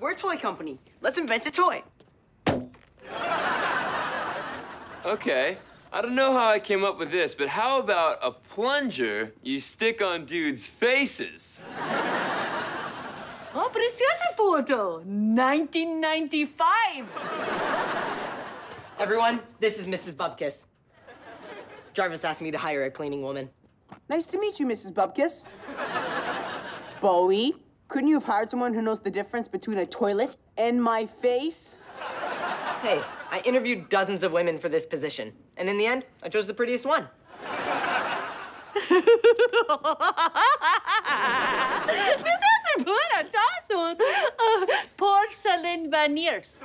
We're a toy company. Let's invent a toy. Okay. I don't know how I came up with this, but how about a plunger you stick on dudes' faces? Oh, preciosa photo. 1995. Everyone, this is Mrs. Bubkes. Jarvis asked me to hire a cleaning woman. Nice to meet you, Mrs. Bubkes. Bowie, couldn't you have hired someone who knows the difference between a toilet and my face? Hey, I interviewed dozens of women for this position, and in the end, I chose the prettiest one. Preciosa photo. Tazo. Uh, porcelain veneers.